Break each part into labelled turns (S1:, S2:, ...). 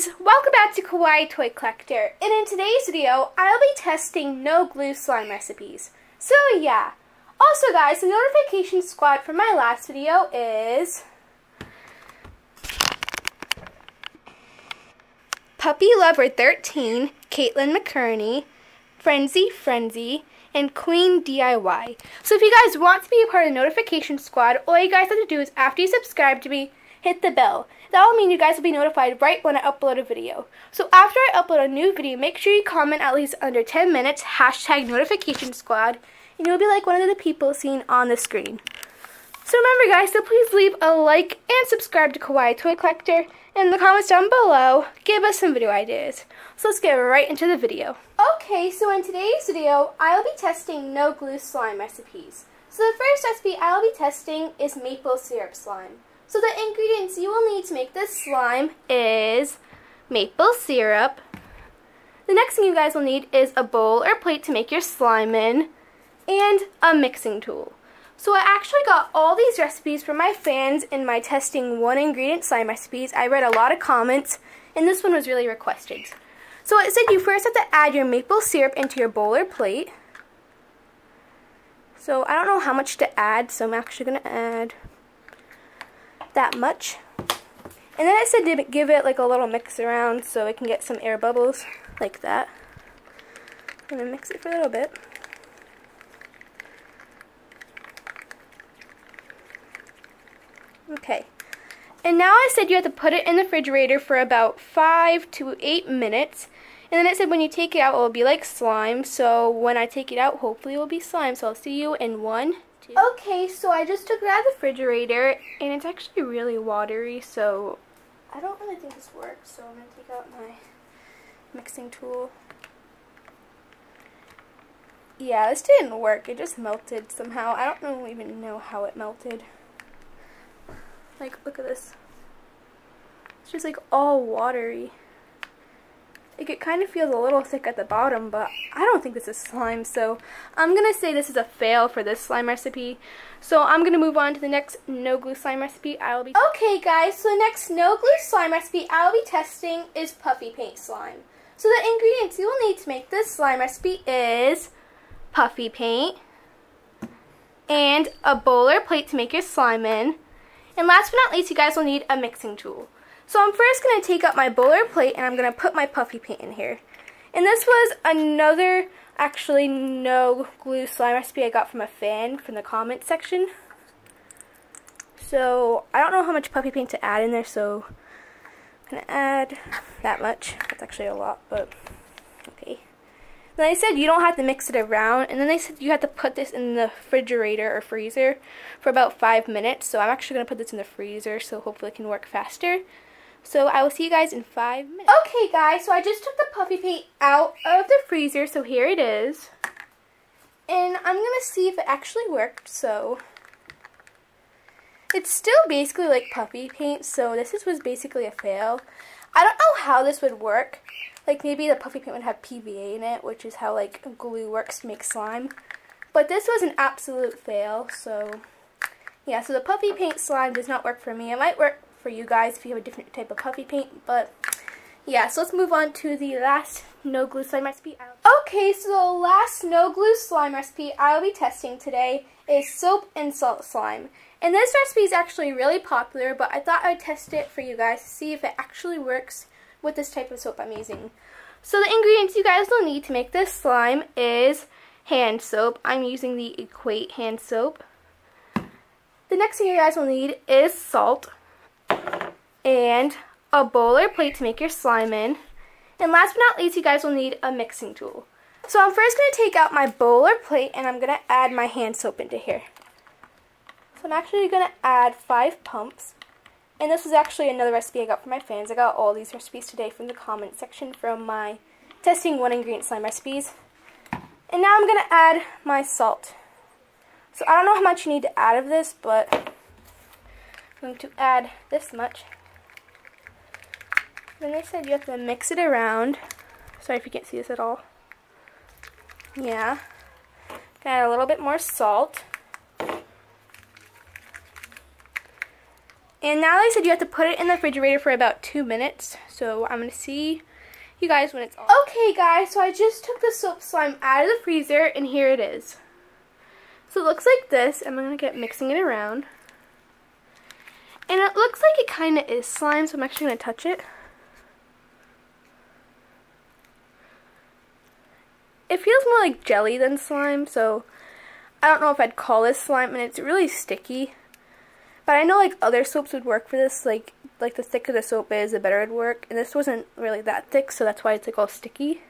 S1: guys, welcome back to Kawaii Toy Collector, and in today's video, I'll be testing no glue slime recipes. So yeah, also guys, the notification squad from my last video is... Puppy Lover 13, Caitlin McKerney, Frenzy Frenzy, and Queen DIY. So if you guys want to be a part of the notification squad, all you guys have to do is after you subscribe to me, hit the bell. That will mean you guys will be notified right when I upload a video. So after I upload a new video, make sure you comment at least under 10 minutes, hashtag notification squad, and you'll be like one of the people seen on the screen. So remember guys, so please leave a like and subscribe to Kawaii Toy Collector. And in the comments down below, give us some video ideas. So let's get right into the video. Okay, so in today's video, I'll be testing no glue slime recipes. So the first recipe I'll be testing is maple syrup slime. So the ingredients you will need to make this slime is maple syrup. The next thing you guys will need is a bowl or plate to make your slime in and a mixing tool. So I actually got all these recipes from my fans in my testing one ingredient slime recipes. I read a lot of comments and this one was really requested. So it said you first have to add your maple syrup into your bowl or plate. So I don't know how much to add, so I'm actually going to add that much. And then I said to give it like a little mix around so it can get some air bubbles like that. I'm going to mix it for a little bit. Okay. And now I said you have to put it in the refrigerator for about 5 to 8 minutes. And then it said when you take it out, it will be like slime. So when I take it out, hopefully it will be slime. So I'll see you in one, two. Okay, so I just took it out of the refrigerator. And it's actually really watery. So I don't really think this works. So I'm going to take out my mixing tool. Yeah, this didn't work. It just melted somehow. I don't even know how it melted. Like, look at this. It's just like all watery. It kind of feels a little thick at the bottom, but I don't think this is slime, so I'm going to say this is a fail for this slime recipe. So I'm going to move on to the next no glue slime recipe I'll be Okay guys, so the next no glue slime recipe I'll be testing is puffy paint slime. So the ingredients you will need to make this slime recipe is puffy paint and a bowl or plate to make your slime in, and last but not least, you guys will need a mixing tool. So I'm first going to take out my bowler plate and I'm going to put my puffy paint in here. And this was another, actually no glue slime recipe I got from a fan from the comment section. So I don't know how much puffy paint to add in there, so I'm going to add that much. That's actually a lot, but okay. Then they said you don't have to mix it around, and then they said you have to put this in the refrigerator or freezer for about five minutes. So I'm actually going to put this in the freezer, so hopefully it can work faster. So I will see you guys in five minutes. Okay guys, so I just took the puffy paint out of the freezer, so here it is. And I'm going to see if it actually worked, so... It's still basically like puffy paint, so this is, was basically a fail. I don't know how this would work. Like maybe the puffy paint would have PVA in it, which is how like glue works to make slime. But this was an absolute fail, so yeah, so the puffy paint slime does not work for me. It might work for you guys if you have a different type of puffy paint, but yeah, so let's move on to the last no glue slime recipe. Okay, so the last no glue slime recipe I'll be testing today is soap and salt slime. And this recipe is actually really popular, but I thought I'd test it for you guys to see if it actually works with this type of soap I'm using. So the ingredients you guys will need to make this slime is hand soap. I'm using the Equate hand soap. The next thing you guys will need is salt and a bowl or plate to make your slime in. And last but not least, you guys will need a mixing tool. So I'm first going to take out my bowl or plate and I'm going to add my hand soap into here. So I'm actually going to add five pumps. And this is actually another recipe I got from my fans. I got all these recipes today from the comment section from my testing one ingredient slime recipes. And now I'm going to add my salt. So I don't know how much you need to add of this, but I'm going to add this much. Then they said you have to mix it around. Sorry if you can't see this at all. Yeah. Add a little bit more salt. And now they said you have to put it in the refrigerator for about two minutes. So I'm going to see you guys when it's. Okay guys, so I just took the soap slime out of the freezer and here it is. So it looks like this. I'm going to get mixing it around. And it looks like it kind of is slime, so I'm actually going to touch it. It feels more like jelly than slime, so I don't know if I'd call this slime, and it's really sticky. But I know like other soaps would work for this, like like the thicker the soap is, the better it'd work. And this wasn't really that thick, so that's why it's like all sticky.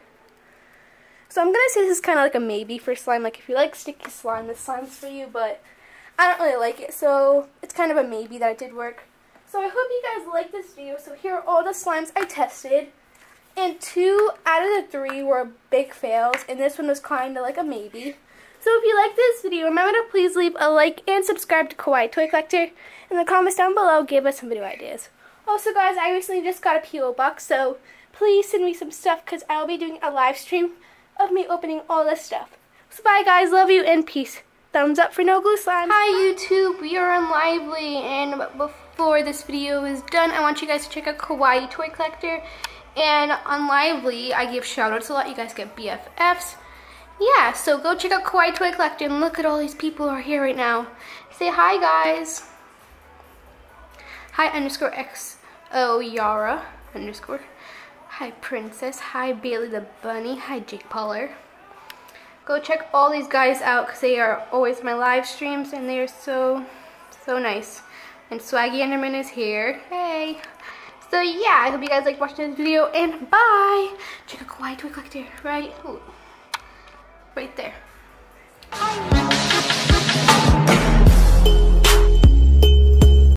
S1: So I'm gonna say this is kind of like a maybe for slime. Like if you like sticky slime, this slime's for you. But I don't really like it, so it's kind of a maybe that it did work. So I hope you guys like this video. So here are all the slimes I tested. And two out of the three were big fails. And this one was kind of like a maybe. So if you like this video, remember to please leave a like and subscribe to Kawaii Toy Collector. In the comments down below, give us some video ideas. Also guys, I recently just got a P.O. box, so please send me some stuff because I'll be doing a live stream of me opening all this stuff. So bye guys, love you and peace. Thumbs up for No Glue Slime. Hi YouTube, we are on Lively and before this video is done, I want you guys to check out Kawaii Toy Collector. And on Lively, I give shoutouts a lot. You guys get BFFs yeah, so go check out Kawaii Toy Collector and look at all these people who are here right now. Say hi, guys. Hi, underscore XO Yara, underscore. Hi, Princess. Hi, Bailey the Bunny. Hi, Jake Poller. Go check all these guys out because they are always my live streams and they are so, so nice. And Swaggy Enderman is here. Hey. So yeah, I hope you guys like watching this video and bye. Check out Kawaii Toy Collector, right? Ooh right there.